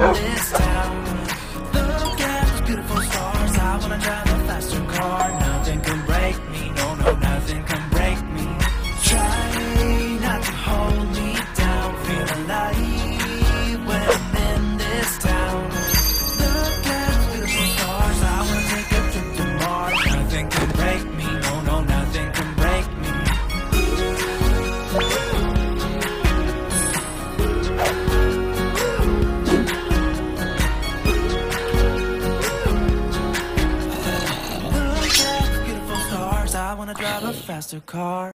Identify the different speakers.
Speaker 1: Oh. wanna drive a faster car.